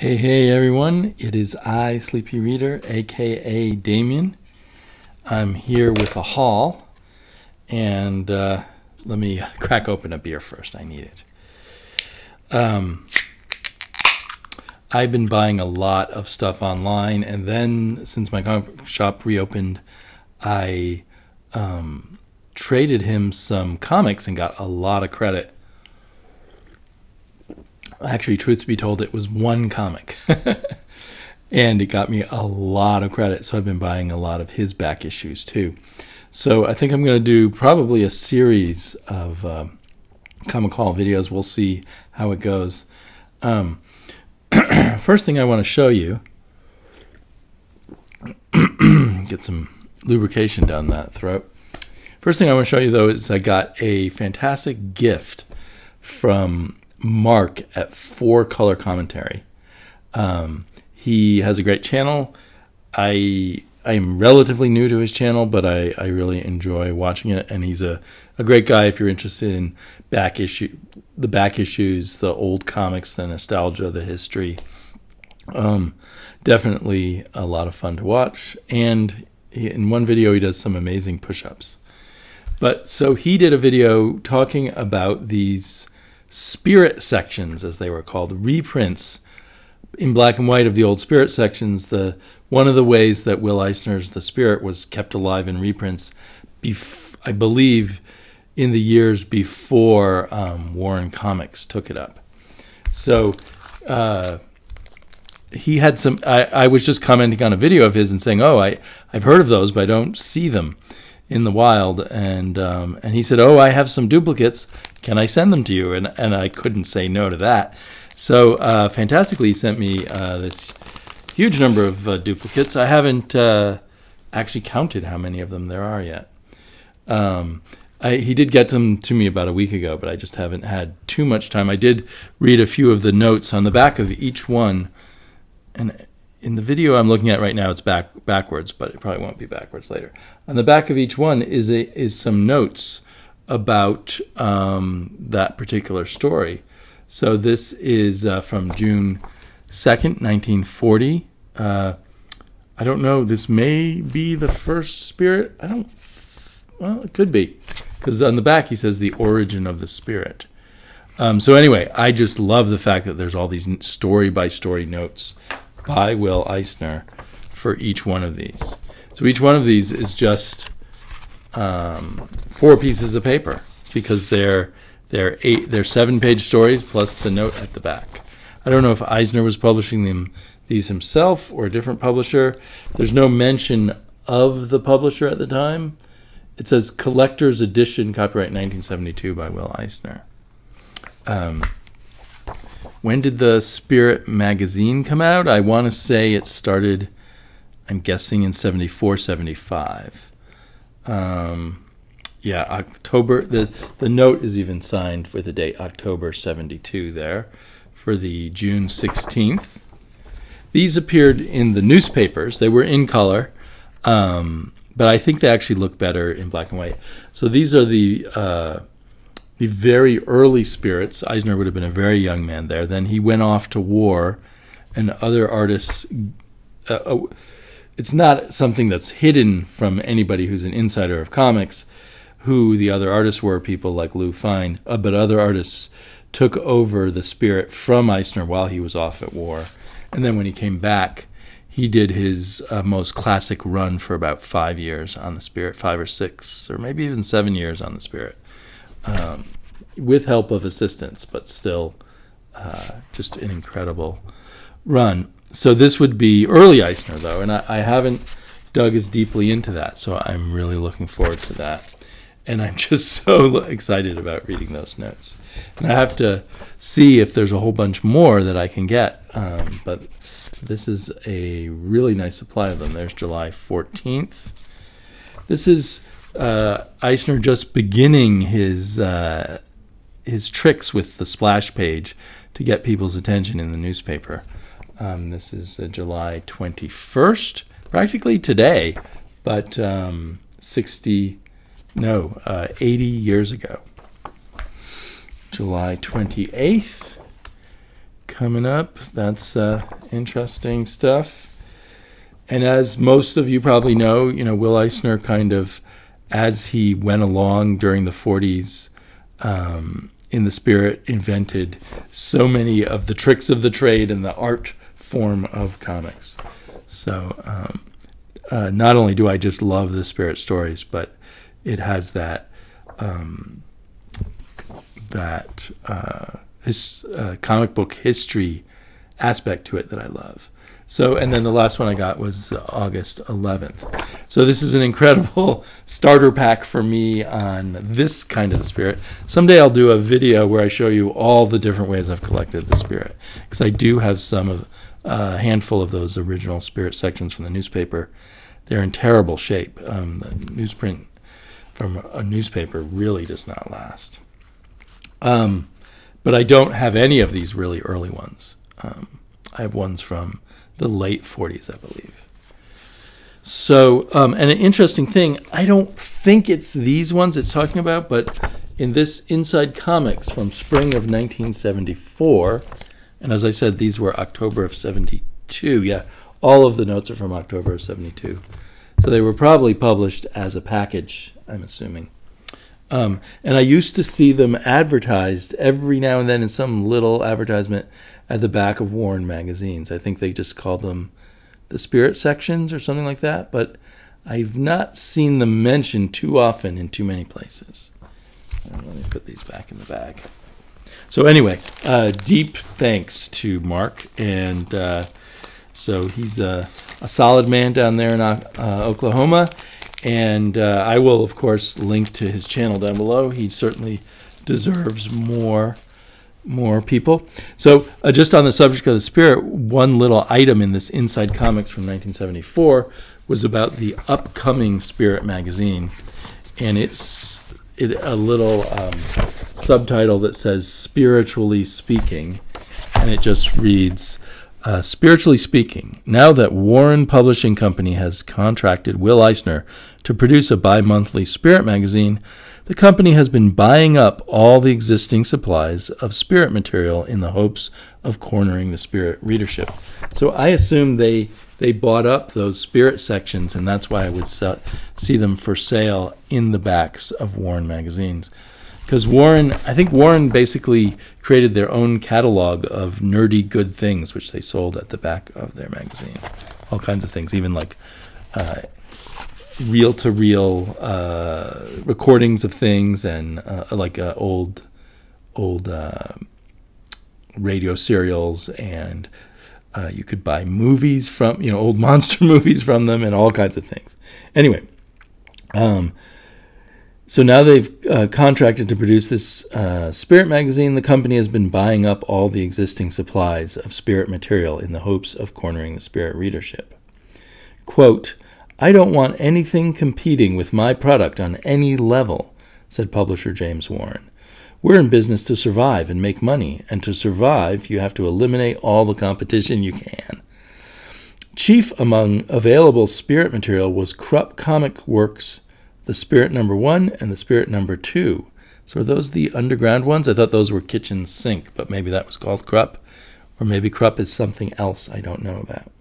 Hey, hey, everyone. It is I, Sleepy Reader, aka Damien. I'm here with a haul, and uh, let me crack open a beer first. I need it. Um, I've been buying a lot of stuff online, and then since my comic shop reopened, I um, traded him some comics and got a lot of credit actually, truth to be told, it was one comic. and it got me a lot of credit. So I've been buying a lot of his back issues too. So I think I'm going to do probably a series of uh, comic haul videos. We'll see how it goes. Um, first thing I want to show you, get some lubrication down that throat. First thing I want to show you though is I got a fantastic gift from Mark at Four Color Commentary. Um, he has a great channel. I I am relatively new to his channel, but I, I really enjoy watching it, and he's a, a great guy if you're interested in back issue the back issues, the old comics, the nostalgia, the history. Um, definitely a lot of fun to watch, and he, in one video he does some amazing push-ups. But so he did a video talking about these spirit sections, as they were called, reprints in black and white of the old spirit sections. The one of the ways that Will Eisner's The Spirit was kept alive in reprints, bef- I believe, in the years before um, Warren Comics took it up. So. Uh, he had some I, I was just commenting on a video of his and saying oh I, i've heard of those but i don't see them in the wild and um, and he said oh i have some duplicates can I send them to you? And, and I couldn't say no to that. So uh, fantastically, he sent me uh, this huge number of uh, duplicates. I haven't uh, actually counted how many of them there are yet. Um, I, he did get them to me about a week ago, but I just haven't had too much time. I did read a few of the notes on the back of each one, and in the video I'm looking at right now, it's back backwards, but it probably won't be backwards later. On the back of each one is a, is some notes about um, that particular story. So this is uh, from June 2nd, 1940. Uh, I don't know. This may be the first spirit. I don't. Well, it could be, because on the back he says the origin of the spirit. Um, so anyway, I just love the fact that there's all these story by story notes by Will Eisner for each one of these. So each one of these is just um, four pieces of paper because they're they're eight they're seven page stories plus the note at the back. I don't know if Eisner was publishing them these himself or a different publisher. There's no mention of the publisher at the time. It says collector's edition, copyright 1972 by Will Eisner. Um, when did the Spirit magazine come out? I want to say it started, I'm guessing, in 74, 75. Um, yeah, October. The the note is even signed with the date October seventy two there, for the June sixteenth. These appeared in the newspapers. They were in color, um, but I think they actually look better in black and white. So these are the uh, the very early spirits. Eisner would have been a very young man there. Then he went off to war, and other artists. Uh, uh it's not something that's hidden from anybody who's an insider of comics who the other artists were people like Lou Fine, uh, but other artists took over the spirit from Eisner while he was off at war. And then when he came back, he did his uh, most classic run for about five years on the spirit, five or six, or maybe even seven years on the spirit, um, with help of assistance, but still uh, just an incredible run so this would be early Eisner, though, and I, I, haven't dug as deeply into that. So I'm really looking forward to that. And I'm just so excited about reading those notes. And I have to see if there's a whole bunch more that I can get. Um, but this is a really nice supply of them. There's July 14th. This is uh, Eisner just beginning his uh, his tricks with the splash page to get people's attention in the newspaper. Um, this is uh, July 21st, practically today, but um, 60, no, uh, 80 years ago. July 28th, coming up. That's uh, interesting stuff. And as most of you probably know, you know, Will Eisner kind of, as he went along during the 40s, um, in the spirit, invented so many of the tricks of the trade and the art form of comics. So, um, uh, not only do I just love the spirit stories, but it has that um, that uh, his uh, comic book history aspect to it that I love. So, and then the last one I got was August 11th. So, this is an incredible starter pack for me on this kind of the spirit. Someday I'll do a video where I show you all the different ways I've collected the spirit, because I do have some of a handful of those original spirit sections from the newspaper. They're in terrible shape. Um, the newsprint from a newspaper really does not last. Um, but I don't have any of these really early ones. Um, I have ones from the late 40s, I believe. So, um, and an interesting thing, I don't think it's these ones it's talking about, but in this Inside Comics from spring of 1974, and as I said, these were October of 72. Yeah, all of the notes are from October of 72. So they were probably published as a package, I'm assuming. Um, and I used to see them advertised every now and then in some little advertisement at the back of Warren magazines. I think they just called them the spirit sections or something like that, but I've not seen them mentioned too often in too many places. let me put these back in the bag. So anyway, uh, deep thanks to Mark, and uh, so he's a, a, solid man down there in uh, Oklahoma, and uh, I will, of course, link to his channel down below. He certainly deserves more more people. So, uh, just on the subject of the spirit, one little item in this Inside Comics from 1974 was about the upcoming Spirit magazine, and it's it a little um, subtitle that says "Spiritually Speaking," and it just reads. Uh, spiritually speaking, now that Warren Publishing Company has contracted Will Eisner to produce a bi monthly spirit magazine, the company has been buying up all the existing supplies of spirit material in the hopes of cornering the spirit readership. So I assume they they bought up those spirit sections, and that's why I would see them for sale in the backs of Warren magazines. Because Warren, I think Warren basically created their own catalog of nerdy good things, which they sold at the back of their magazine. All kinds of things, even like uh, reel to reel recordings of things and uh, like uh, old old uh, radio serials and uh, you could buy movies from you know old monster movies from them and all kinds of things. Anyway um, so now they've uh, contracted to produce this uh, spirit magazine. The company has been buying up all the existing supplies of spirit material in the hopes of cornering the spirit readership. Quote I don't want anything competing with my product on any level, said publisher James Warren. We're in business to survive and make money, and to survive, you have to eliminate all the competition you can. Chief among available spirit material was Krupp Comic Works, the Spirit Number One and the Spirit Number Two. So are those the underground ones? I thought those were kitchen sink, but maybe that was called Krupp, or maybe Krupp is something else I don't know about.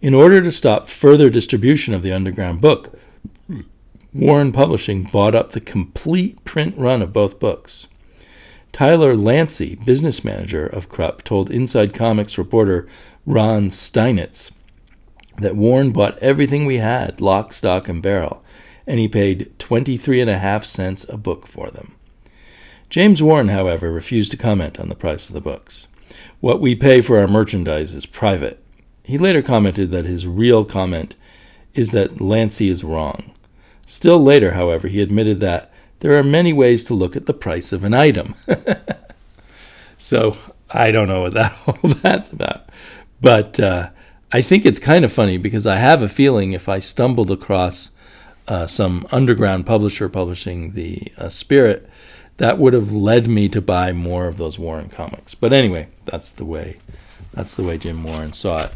In order to stop further distribution of the underground book, Warren Publishing bought up the complete print run of both books. Tyler Lancey, business manager of Krupp, told Inside Comics reporter Ron Steinitz that Warren bought everything we had, lock, stock, and barrel, and he paid 23 and a half cents a book for them. James Warren, however, refused to comment on the price of the books. What we pay for our merchandise is private, he later commented that his real comment is that Lancey is wrong. Still later, however, he admitted that there are many ways to look at the price of an item. so I don't know what that all that's about, but uh, I think it's kind of funny because I have a feeling if I stumbled across uh, some underground publisher publishing the uh, Spirit, that would have led me to buy more of those Warren comics. But anyway, that's the way that's the way Jim Warren saw it.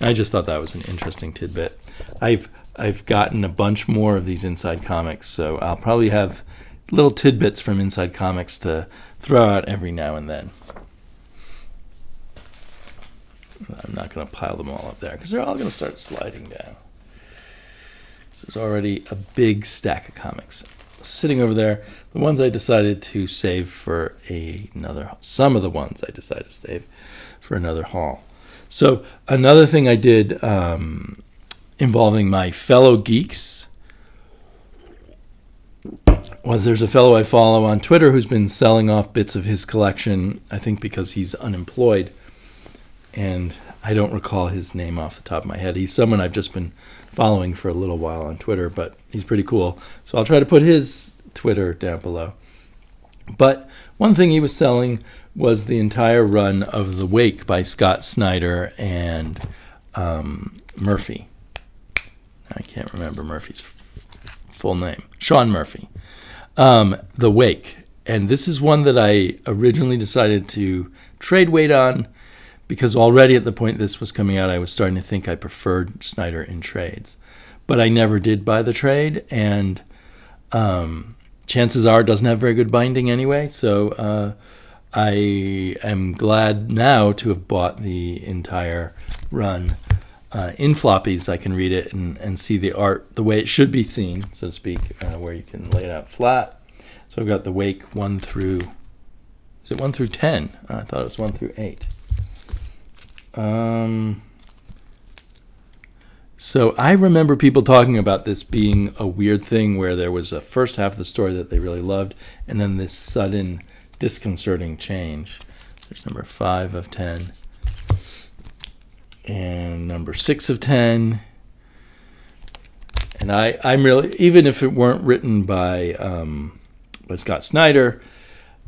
I just thought that was an interesting tidbit. I've I've gotten a bunch more of these Inside Comics, so I'll probably have little tidbits from Inside Comics to throw out every now and then. I'm not going to pile them all up there because they're all going to start sliding down. So there's already a big stack of comics sitting over there. The ones I decided to save for a, another, some of the ones I decided to save for another haul. So another thing I did um, involving my fellow geeks was there's a fellow I follow on Twitter who's been selling off bits of his collection, I think because he's unemployed. And I don't recall his name off the top of my head. He's someone I've just been following for a little while on Twitter, but he's pretty cool. So I'll try to put his Twitter down below. But one thing he was selling was the entire run of The Wake by Scott Snyder and um, Murphy. I can't remember Murphy's full name. Sean Murphy. Um, the Wake. And this is one that I originally decided to trade weight on because already at the point this was coming out, I was starting to think I preferred Snyder in trades. But I never did buy the trade, and um, chances are it doesn't have very good binding anyway. So uh, I am glad now to have bought the entire run uh, in floppies. I can read it and, and see the art the way it should be seen, so to speak, uh, where you can lay it out flat. So I've got the wake one through. Is it one through ten? Uh, I thought it was one through eight. Um. So I remember people talking about this being a weird thing where there was a first half of the story that they really loved, and then this sudden disconcerting change. There's number five of ten, and number six of ten. And I, I'm really even if it weren't written by um, by Scott Snyder,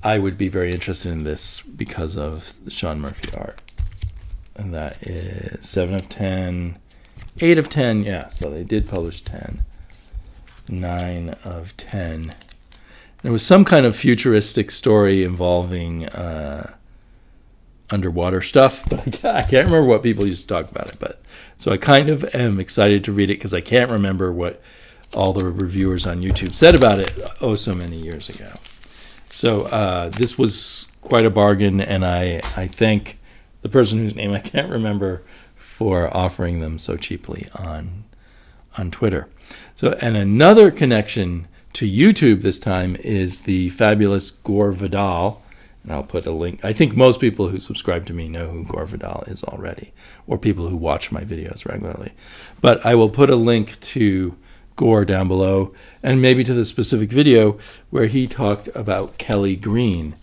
I would be very interested in this because of the Sean Murphy art. And that is seven of ten 8 of 10, yeah, so they did publish 10. 9 of 10. It was some kind of futuristic story involving uh, underwater stuff, but I can't, I can't remember what people used to talk about it. But so I kind of am excited to read it because I can't remember what all the reviewers on YouTube said about it oh so many years ago. So uh, this was quite a bargain, and I I thank the person whose name I can't remember for offering them so cheaply on on Twitter. So, and another connection to YouTube this time is the fabulous Gore Vidal. And I'll put a link. I think most people who subscribe to me know who Gore Vidal is already, or people who watch my videos regularly. But I will put a link to Gore down below, and maybe to the specific video where he talked about Kelly Green,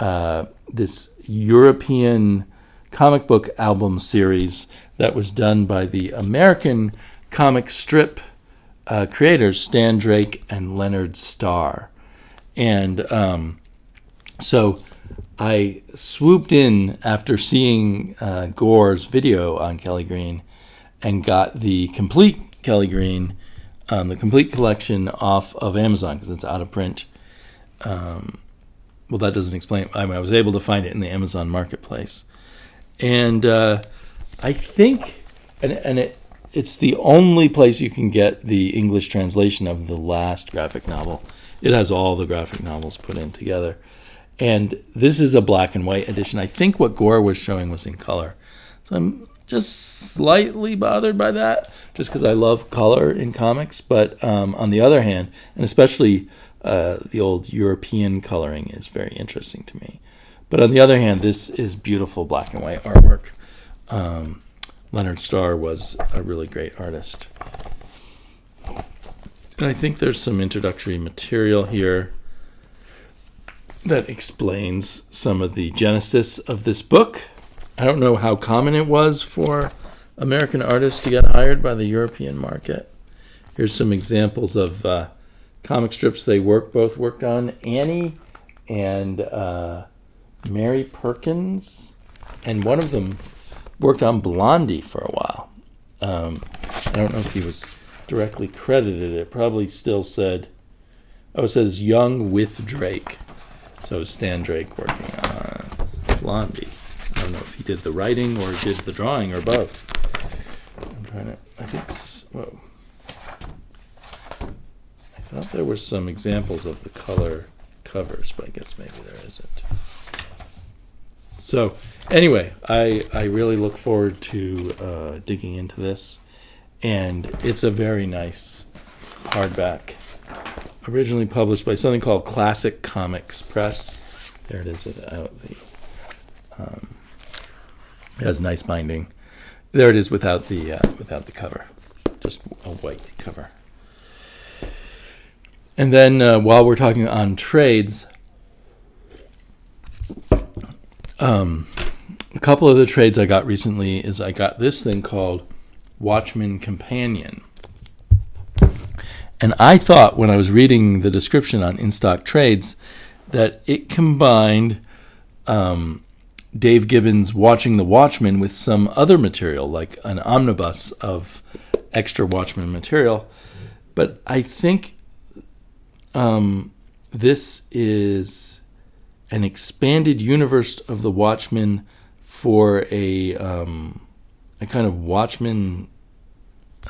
uh, this European comic book album series that was done by the American comic strip uh, creators Stan Drake and Leonard Starr. And um, so I swooped in after seeing uh, Gore's video on Kelly Green and got the complete Kelly Green, um, the complete collection off of Amazon because it's out of print. Um, well, that doesn't explain. I, mean, I was able to find it in the Amazon marketplace and uh, I think, and and it it's the only place you can get the English translation of the last graphic novel. It has all the graphic novels put in together, and this is a black and white edition. I think what Gore was showing was in color, so I'm just slightly bothered by that, just because I love color in comics. But um, on the other hand, and especially uh, the old European coloring is very interesting to me. But on the other hand, this is beautiful black and white artwork. Um, Leonard Starr was a really great artist. And I think there's some introductory material here that explains some of the genesis of this book. I don't know how common it was for American artists to get hired by the European market. Here's some examples of uh, comic strips they work both worked on Annie and uh, Mary Perkins, and one of them worked on Blondie for a while. Um, I don't know if he was directly credited. It probably still said, oh, it says Young with Drake. So Stan Drake working on Blondie. I don't know if he did the writing or did the drawing or both. I'm trying to, I think, whoa. I thought there were some examples of the color covers, but I guess maybe there isn't. So anyway, I I really look forward to uh, digging into this, and it's a very nice hardback. Originally published by something called Classic Comics Press. There it is without the. Um, it has nice binding. There it is without the uh, without the cover, just a white cover. And then uh, while we're talking on trades, um, a couple of the trades I got recently is I got this thing called Watchmen Companion. And I thought when I was reading the description on In Stock Trades that it combined um, Dave Gibbons watching The Watchmen with some other material, like an omnibus of extra Watchmen material. But I think um, this is an expanded universe of the Watchmen for a um, a kind of Watchmen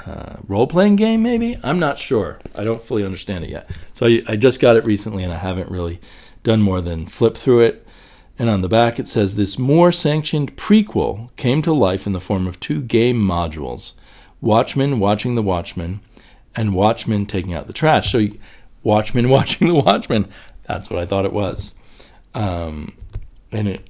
uh, role playing game, maybe. I'm not sure. I don't fully understand it yet. So I, I just got it recently, and I haven't really done more than flip through it. And on the back, it says this more sanctioned prequel came to life in the form of two game modules Watchmen watching the Watchmen and Watchmen taking out the trash. So, Watchmen watching the Watchmen. That's what I thought it was. Um, and it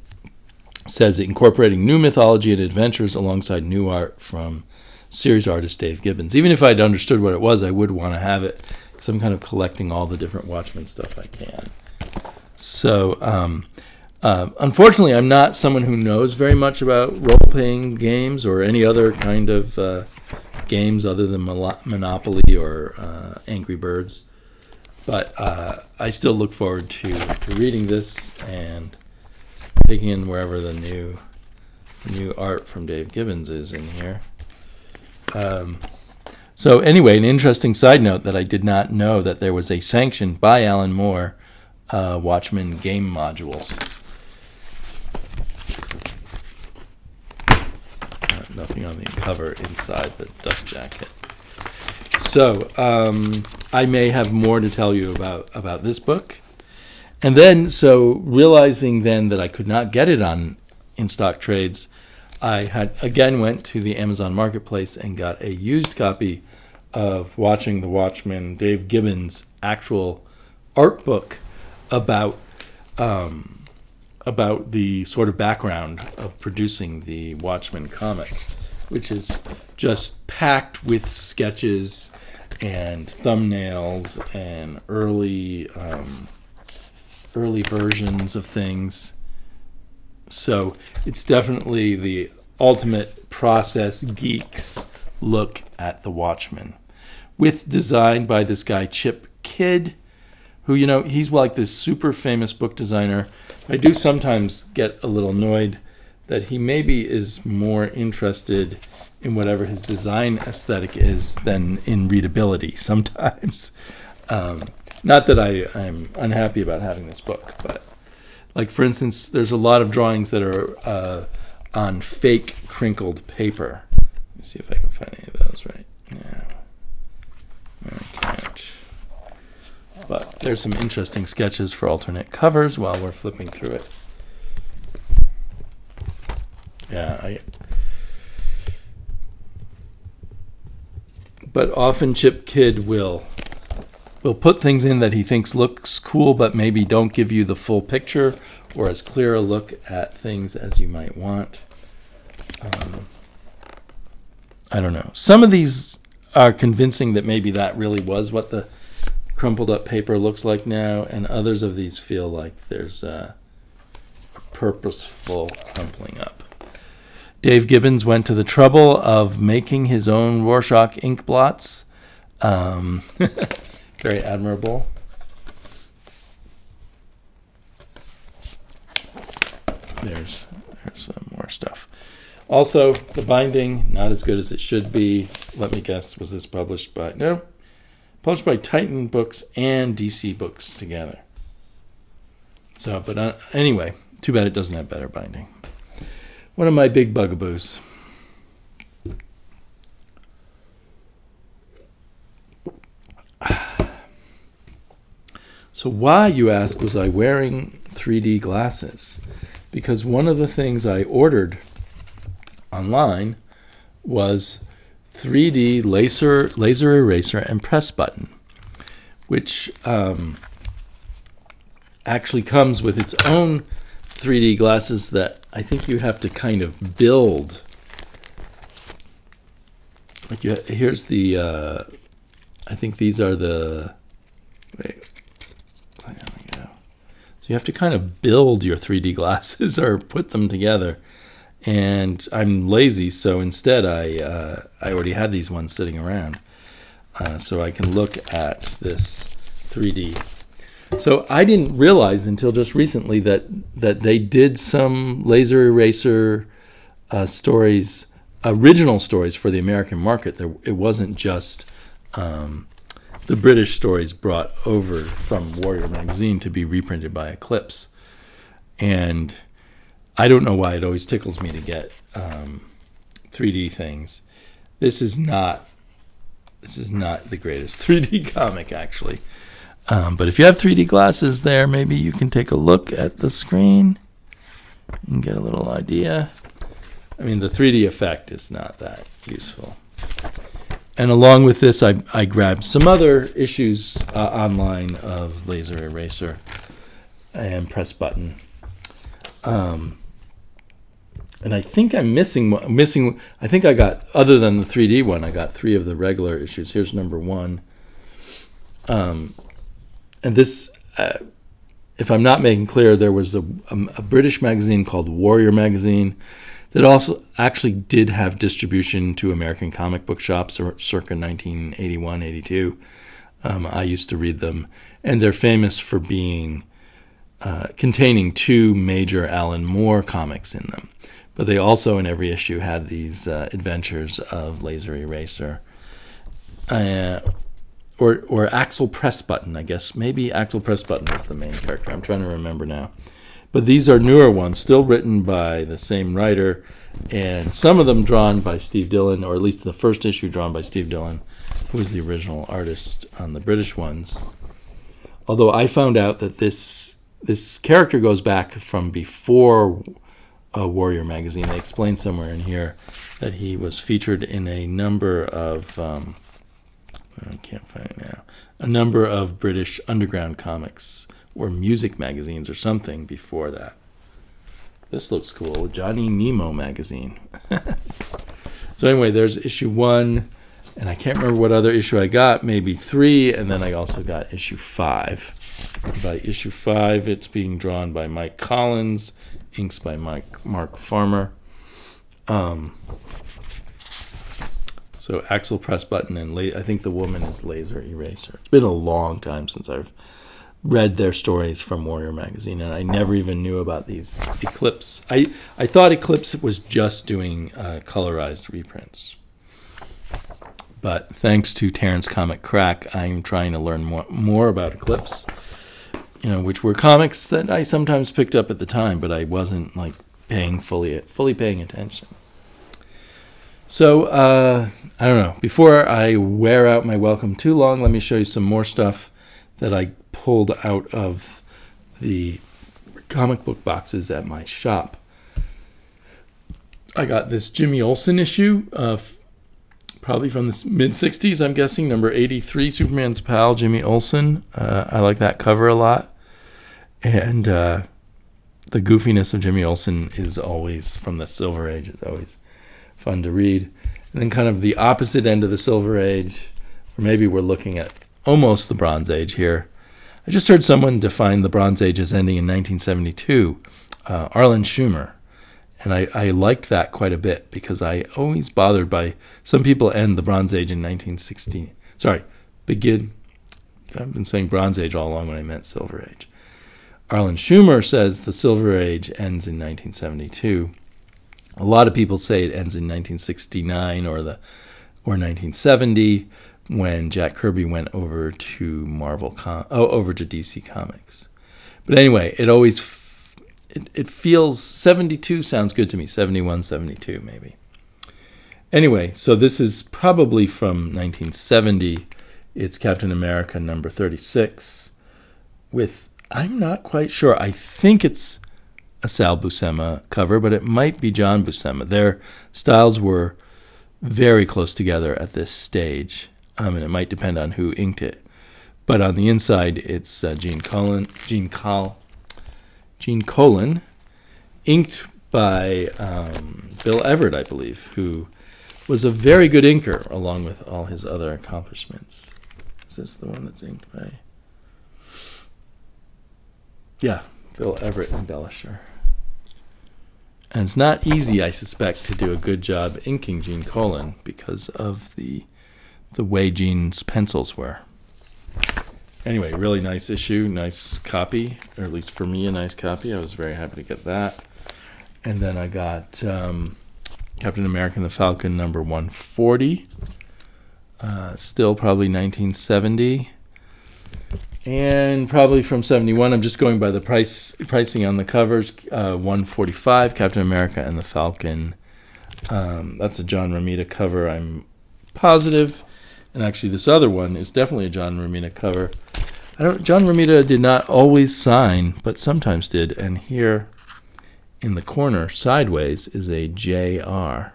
says incorporating new mythology and adventures alongside new art from series artist Dave Gibbons. Even if I'd understood what it was, I would want to have it because I'm kind of collecting all the different Watchmen stuff I can. So, um, uh, unfortunately, I'm not someone who knows very much about role playing games or any other kind of uh, games other than Monopoly or uh, Angry Birds. But uh, I still look forward to, reading this and digging in wherever the new new art from Dave Gibbons is in here. Um, so anyway, an interesting side note that I did not know that there was a sanction by Alan Moore uh, Watchmen game modules. Uh, nothing on the cover inside the dust jacket. So um, I may have more to tell you about about this book, and then so realizing then that I could not get it on in stock trades, I had again went to the Amazon Marketplace and got a used copy of Watching the Watchmen, Dave Gibbons' actual art book about um, about the sort of background of producing the Watchmen comic, which is just packed with sketches and thumbnails and early um, early versions of things. So it's definitely the ultimate process geeks look at the Watchmen, with design by this guy Chip Kidd who, you know, he's like this super famous book designer. I do sometimes get a little annoyed that he maybe is more interested in whatever his design aesthetic is than in readability sometimes. Um, not that I, I'm unhappy about having this book, but like for instance, there's a lot of drawings that are uh, on fake crinkled paper. Let me see if I can find any of those right now. Okay. But there's some interesting sketches for alternate covers while we're flipping through it. Yeah, I. But often Chip Kidd will will put things in that he thinks looks cool, but maybe don't give you the full picture or as clear a look at things as you might want. Um, I don't know. Some of these are convincing that maybe that really was what the crumpled up paper looks like now, and others of these feel like there's a purposeful crumpling up. Dave Gibbons went to the trouble of making his own Rorschach ink blots. Um, very admirable. There's there's some more stuff. Also, the binding not as good as it should be. Let me guess, was this published by no? published by Titan Books and DC Books together. So, but uh, anyway, too bad it doesn't have better binding. One of my big bugaboos. So, why, you ask, was I wearing 3D glasses? because one of the things I ordered online was 3D laser laser eraser and press button, which um, actually comes with its own 3D glasses that I think you have to kind of build. Like you, here's the, uh, I think these are the, wait, there we go. So you have to kind of build your 3D glasses or put them together. And I'm lazy, so instead I, uh, I already had these ones sitting around. Uh, so I can look at this 3D so I didn't realize until just recently that that they did some laser eraser uh, stories, original stories for the American market. There, it wasn't just um, the British stories brought over from Warrior magazine to be reprinted by Eclipse, and I don't know why it always tickles me to get um, 3D things. This is not this is not the greatest 3D comic actually. Um, but if you have 3D glasses there, maybe you can take a look at the screen and get a little idea. I mean, the 3D effect is not that useful. And along with this, I, I grabbed some other issues uh, online of Laser Eraser and Press Button. Um, and I think I'm missing missing. I think I got other than the 3D one, I got three of the regular issues. Here's number one. Um, and this, uh, if I'm not making clear, there was a, a, a, British magazine called Warrior Magazine that also actually did have distribution to American comic book shops circa 1981, 82. Um, I used to read them, and they're famous for being uh, containing two major Alan Moore comics in them. But they also, in every issue, had these uh, adventures of Laser Eraser. Uh, or or Axel Press Button, I guess. Maybe Axel Press Button is the main character. I'm trying to remember now. But these are newer ones, still written by the same writer, and some of them drawn by Steve Dillon, or at least the first issue drawn by Steve Dillon, who was the original artist on the British ones. Although I found out that this this character goes back from before uh, Warrior magazine. They explain somewhere in here that he was featured in a number of um, I can't find it now. A number of British underground comics or music magazines or something before that. This looks cool. Johnny Nemo magazine. so anyway, there's issue one, and I can't remember what other issue I got. Maybe three, and then I also got issue five. By issue five, it's being drawn by Mike Collins, inks by Mike Mark Farmer. Um, so Axel press button and la- I think the woman is laser eraser. It's been a long time since I've read their stories from Warrior magazine, and I never even knew about these Eclipse. I I thought Eclipse was just doing uh, colorized reprints, but thanks to Terrence Comic Crack, I'm trying to learn more more about Eclipse. You know, which were comics that I sometimes picked up at the time, but I wasn't like paying fully fully paying attention. So, uh, I don't know. Before I wear out my welcome too long, let me show you some more stuff that I pulled out of the comic book boxes at my shop. I got this Jimmy Olsen issue, uh, probably from the mid 60s, I'm guessing, number 83, Superman's pal, Jimmy Olsen. Uh, I like that cover a lot. And uh, the goofiness of Jimmy Olsen is always, from the Silver Age, it's always fun to read. And then kind of the opposite end of the Silver Age, or maybe we're looking at almost the Bronze Age here. I just heard someone define the Bronze Age as ending in 1972, uh, Arlen Schumer. And I, I liked that quite a bit because I always bothered by some people end the Bronze Age in 1960. Sorry, begin. I've been saying Bronze Age all along when I meant Silver Age. Arlen Schumer says the Silver Age ends in 1972. A lot of people say it ends in 1969 or the or 1970 when Jack Kirby went over to Marvel Com- oh over to DC Comics. But anyway, it always f- it, it feels 72 sounds good to me. 71, 72 maybe. Anyway, so this is probably from 1970. It's Captain America number 36 with I'm not quite sure. I think it's a Sal Buscema cover, but it might be John Buscema. Their styles were very close together at this stage, um, and it might depend on who inked it. But on the inside, it's uh, Gene Colan, Gene Col, Gene Colan, inked by um, Bill Everett, I believe, who was a very good inker along with all his other accomplishments. Is this the one that's inked by? Yeah, Bill Everett and embellisher. And it's not easy, I suspect, to do a good job inking Gene Colan because of the the way Gene's pencils were. Anyway, really nice issue, nice copy, or at least for me, a nice copy. I was very happy to get that. And then I got um, Captain America and the Falcon number 140, uh, still probably 1970 and probably from 71 i'm just going by the price pricing on the covers uh, 145 captain america and the falcon. Um, that's a john romita cover i'm positive. and actually this other one is definitely a john romita cover. I don't, john romita did not always sign but sometimes did. And here in the corner sideways is a jr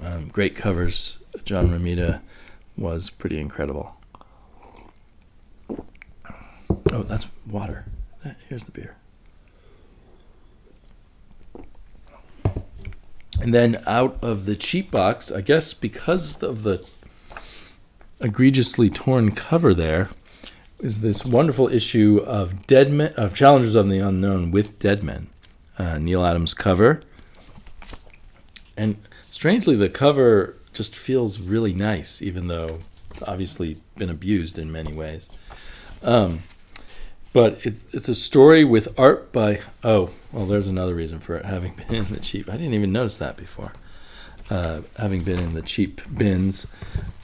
um, great covers. John romita was pretty incredible Oh, that's water. Here's the beer. And then out of the cheap box, I guess because of the egregiously torn cover there, is this wonderful issue of Dead Men, of Challengers of the Unknown with Dead Men, uh, Neal Adams cover. And strangely, the cover just feels really nice, even though it's obviously been abused in many ways. Um, but it's it's a story with art by oh well there's another reason for it having been in the cheap. I didn't even notice that before uh, having been in the cheap bins.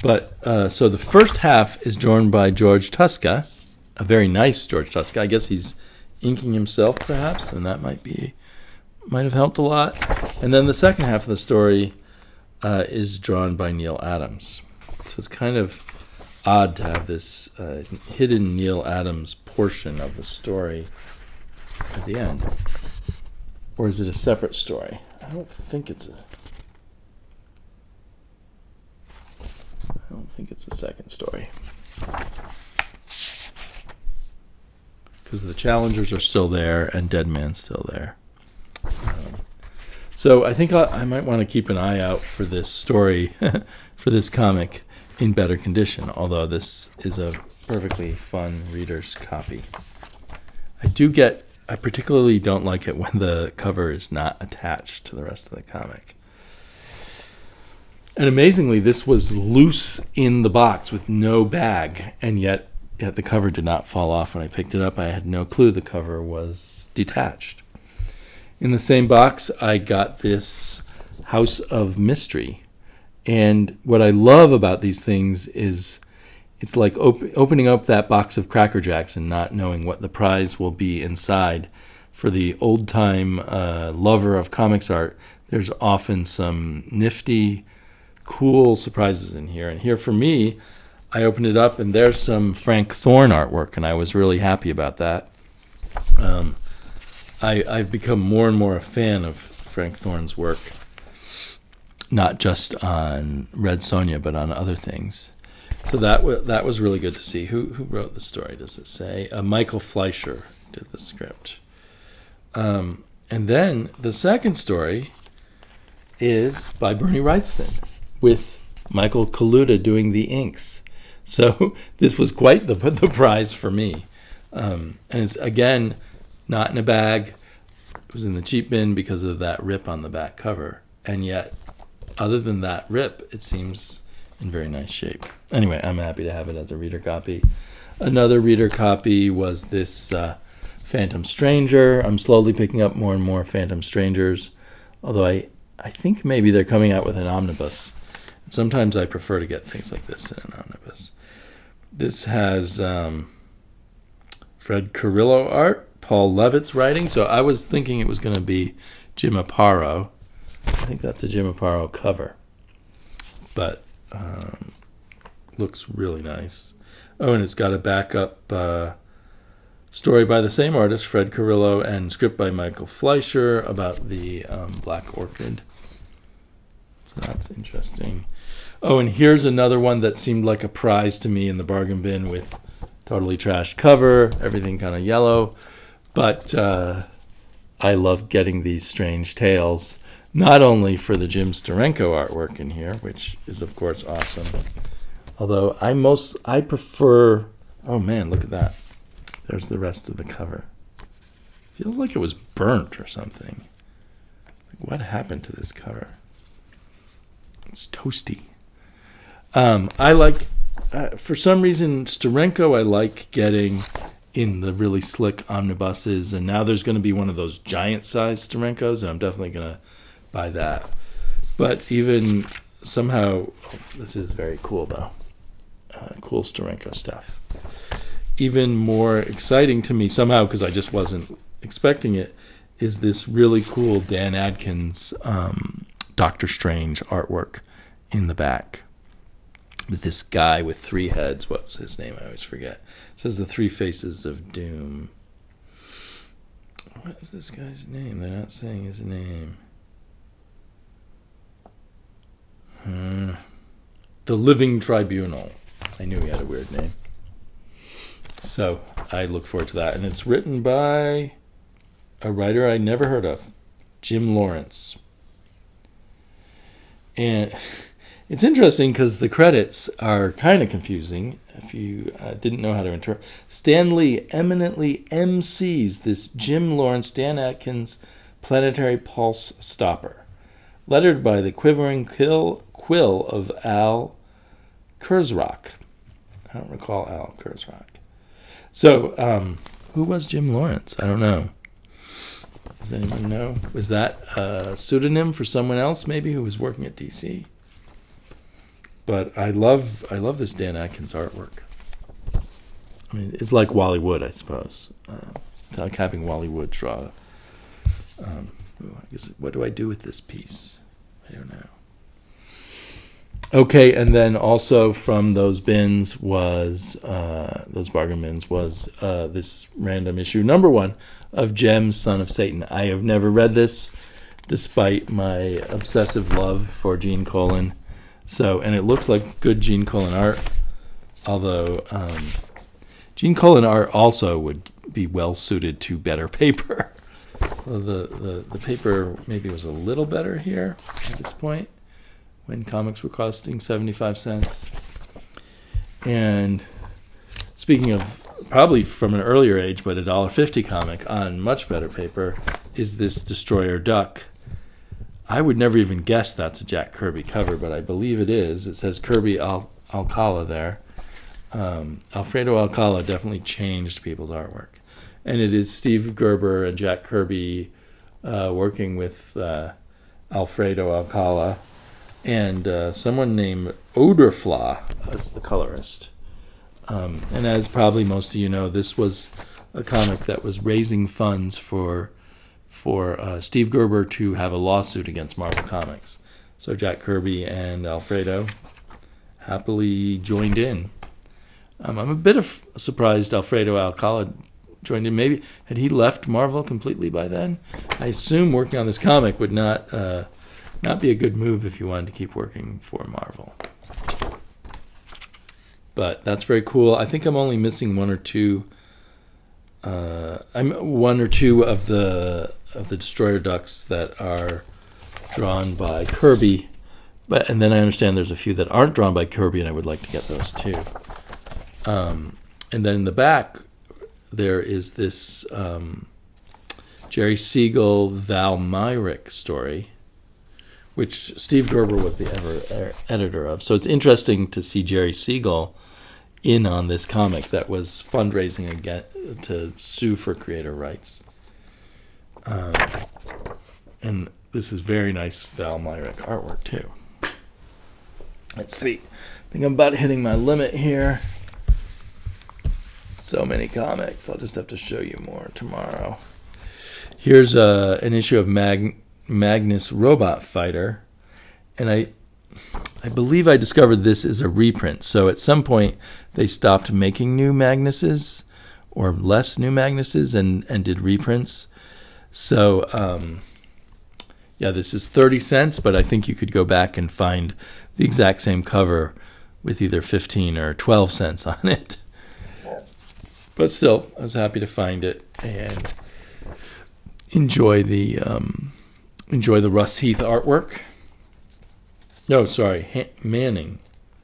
But uh, so the first half is drawn by George Tuska a very nice George Tuska. I guess he's inking himself perhaps and that might be might have helped a lot. And then the second half of the story uh, is drawn by Neal Adams. So it's kind of odd to have this uh, hidden Neal Adams portion of the story at the end. Or is it a separate story? I don't think it's a. I don't think it's a second story. Because the challengers are still there and Dead Man's still there. Um, so I think I, I might want to keep an eye out for this story, for this comic in better condition, although this is a perfectly fun reader's copy. I do get, I particularly don't like it when the cover is not attached to the rest of the comic. And amazingly, this was loose in the box with no bag, and yet, yet the cover did not fall off when I picked it up. I had no clue the cover was detached. In the same box, I got this House of Mystery and what I love about these things is it's like op- opening up that box of Cracker Jacks and not knowing what the prize will be inside. For the old time uh, lover of comics art, there's often some nifty, cool surprises in here. And here for me, I opened it up and there's some Frank Thorne artwork, and I was really happy about that. Um, I, I've become more and more a fan of Frank Thorne's work not just on Red Sonja, but on other things. So that w- that was really good to see. Who who wrote the story? Does it say? Uh, Michael Fleisher did the script. Um, and then the second story is by Bernie Wrightson with Michael Kaluta doing the inks. So this was quite the the prize for me. Um, and it's again not in a bag. It was in the cheap bin because of that rip on the back cover, and yet other than that rip, it seems in very nice shape. Anyway, I'm happy to have it as a reader copy. Another reader copy was this uh, Phantom Stranger. I'm slowly picking up more and more Phantom Strangers, although I, I think maybe they're coming out with an omnibus. And sometimes I prefer to get things like this in an omnibus. This has um, Fred Carrillo art, Paul Levitz writing. So I was thinking it was going to be Jim Aparo I think that's a Jim Aparo cover, but um, looks really nice. Oh, and it's got a backup uh, story by the same artist, Fred Carrillo, and script by Michael Fleisher about the um, Black Orchid. So that's interesting. Oh, and here's another one that seemed like a prize to me in the bargain bin with totally trashed cover, everything kind of yellow. But uh, I love getting these strange tales, not only for the Jim Steranko artwork in here, which is of course awesome. Although I most I prefer. Oh man, look at that! There's the rest of the cover. Feels like it was burnt or something. What happened to this cover? It's toasty. Um, I like, uh, for some reason, Steranko I like getting in the really slick omnibuses, and now there's going to be one of those giant size Sterankos, and I'm definitely going to buy that. But even somehow, this is very cool though. Uh, cool Steranko stuff. Even more exciting to me somehow, because I just wasn't expecting it, is this really cool Dan Adkins um, Doctor Strange artwork in the back with this guy with three heads. What was his name? I always forget. It says the three faces of doom. What is this guy's name? They're not saying his name. Hmm. the Living Tribunal. I knew he had a weird name. So I look forward to that. And it's written by a writer I never heard of, Jim Lawrence. And it's interesting because the credits are kind of confusing if you uh, didn't know how to interpret. Stan Lee eminently MCs this Jim Lawrence, Dan Adkins planetary pulse stopper, lettered by the quivering quill, quill of Al Kurzrok. I don't recall Al Kurzrok. So, um, who was Jim Lawrence? I don't know. Does anyone know? Was that a pseudonym for someone else, maybe, who was working at DC? But I love I love this Dan Adkins artwork. I mean, it's like Wally Wood, I suppose. Uh, it's like having Wally Wood draw. Um, I guess what do I do with this piece? I don't know. Okay, and then also from those bins was uh, those bargain bins was uh, this random issue number one of Gems, Son of Satan. I have never read this, despite my obsessive love for Gene Colan. So, and it looks like good Gene Colan art, although um, Gene Colan art also would be well suited to better paper. the, the the paper maybe was a little better here at this point when comics were costing 75 cents. And speaking of probably from an earlier age, but a dollar fifty comic on much better paper is this Destroyer Duck I would never even guess that's a Jack Kirby cover, but I believe it is. It says Kirby Al- Alcala there. Um, Alfredo Alcala definitely changed people's artwork. And it is Steve Gerber and Jack Kirby uh, working with uh, Alfredo Alcala and uh, someone named Odorfla as the colorist. Um, and as probably most of you know, this was a comic that was raising funds for for uh, Steve Gerber to have a lawsuit against Marvel Comics. So Jack Kirby and Alfredo happily joined in. Um, I'm a bit of surprised Alfredo Alcala joined in. Maybe had he left Marvel completely by then? I assume working on this comic would not uh, not be a good move if you wanted to keep working for Marvel. But that's very cool. I think I'm only missing one or two. Uh, I'm one or two of the of the destroyer ducks that are drawn by Kirby. But and then I understand there's a few that aren't drawn by Kirby, and I would like to get those too. Um, and then in the back, there is this um, Jerry Siegel Val Mayerik story, which Steve Gerber was the ever editor of. So it's interesting to see Jerry Siegel in on this comic that was fundraising again to sue for creator rights. Um, and this is very nice Val Mayerik artwork too. Let's see. I think I'm about hitting my limit here. So many comics. I'll just have to show you more tomorrow. Here's uh, an issue of Mag- Magnus Robot Fighter, and I, I believe I discovered this is a reprint. So at some point they stopped making new Magnuses, or less new Magnuses and and did reprints. So um, yeah, this is thirty cents, but I think you could go back and find the exact same cover with either fifteen or twelve cents on it. But still, I was happy to find it and enjoy the um, enjoy the Russ Heath artwork. No, sorry, Manning.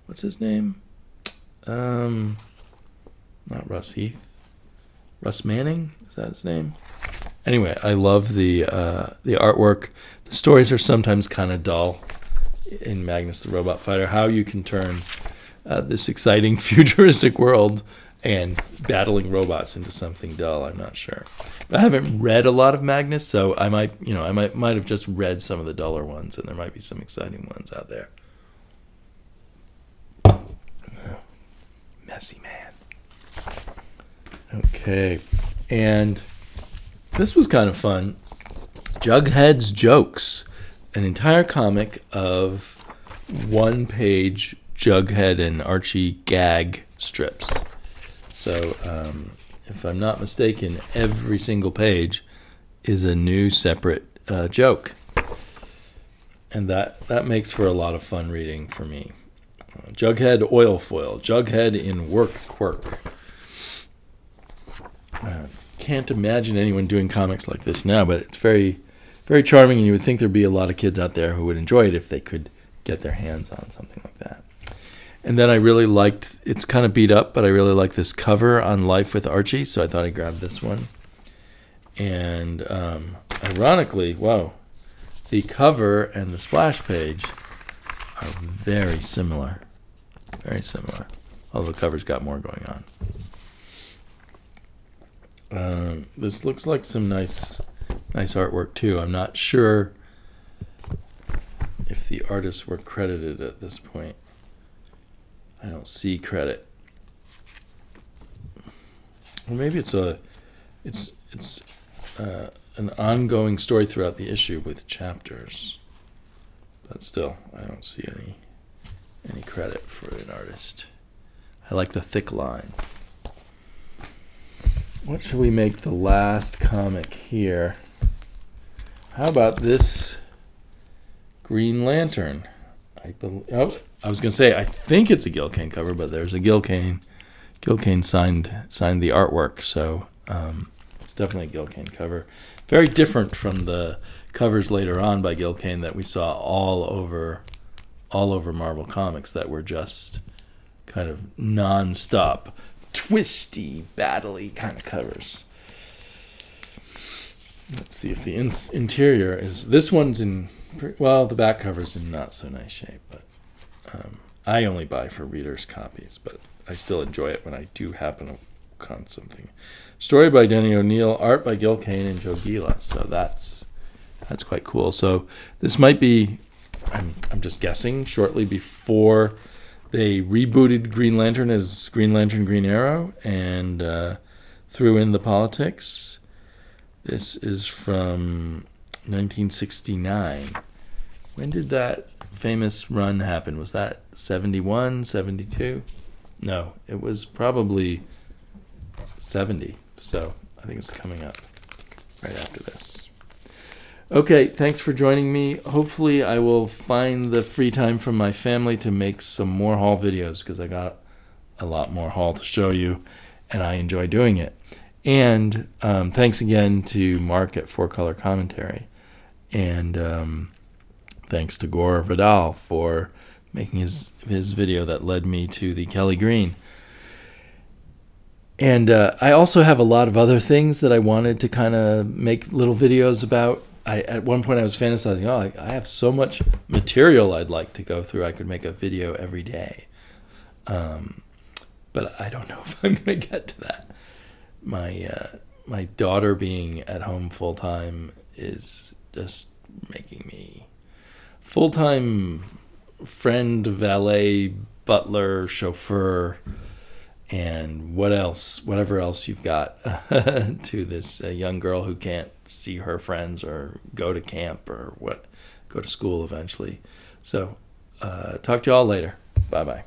What's his name? Um, not Russ Heath. Russ Manning is that his name? Anyway, I love the uh, the artwork. The stories are sometimes kind of dull in Magnus the Robot Fighter. How you can turn uh, this exciting futuristic world and battling robots into something dull, I'm not sure. But I haven't read a lot of Magnus, so I might, you know, I might might have just read some of the duller ones, and there might be some exciting ones out there. Messy man. Okay, and this was kind of fun. Jughead's jokes, an entire comic of one-page Jughead and Archie gag strips. So, um, if I'm not mistaken, every single page is a new separate uh, joke, and that that makes for a lot of fun reading for me. Uh, Jughead oil foil, Jughead in work quirk. Uh, can't imagine anyone doing comics like this now, but it's very, very charming, and you would think there'd be a lot of kids out there who would enjoy it if they could get their hands on something like that. And then I really liked it's kind of beat up, but I really like this cover on Life with Archie, so I thought I'd grab this one. And um, ironically, whoa, the cover and the splash page are very similar. Very similar. Although the cover's got more going on. Um, this looks like some nice, nice artwork too. I'm not sure if the artists were credited at this point. I don't see credit. Or maybe it's a, it's it's uh, an ongoing story throughout the issue with chapters. But still, I don't see any any credit for an artist. I like the thick line. What should we make the last comic here? How about this Green Lantern? I believe. Oh, I was gonna say I think it's a Gil Kane cover, but there's a Gil Kane. Gil Kane signed signed the artwork, so um, it's definitely a Gil Kane cover. Very different from the covers later on by Gil Kane that we saw all over all over Marvel Comics that were just kind of non-stop, twisty, battly kind of covers. Let's see if the in- interior is. This one's in. Well, the back cover's in not so nice shape, but um, I only buy for readers' copies, but I still enjoy it when I do happen to con something. Story by Denny O'Neil, art by Gil Kane and Joe Giella. So that's that's quite cool. So this might be, I'm I'm just guessing, shortly before they rebooted Green Lantern as Green Lantern Green Arrow and uh, threw in the politics. This is from 1969. When did that famous run happen? Was that 71, 72? No, it was probably 70. So I think it's coming up right after this. Okay, thanks for joining me. Hopefully, I will find the free time from my family to make some more haul videos because I got a lot more haul to show you and I enjoy doing it. And um, thanks again to Mark at Four Color Commentary. And um, thanks to Gore Vidal for making his his video that led me to the Kelly Green. And uh, I also have a lot of other things that I wanted to kind of make little videos about. I at one point I was fantasizing, oh, I, I have so much material I'd like to go through. I could make a video every day. Um, but I don't know if I'm going to get to that. My uh, my daughter being at home full time is just making me full time friend, valet, butler, chauffeur, and what else, whatever else you've got to this uh, young girl who can't see her friends or go to camp or what, go to school eventually. So, uh, talk to you all later. Bye bye.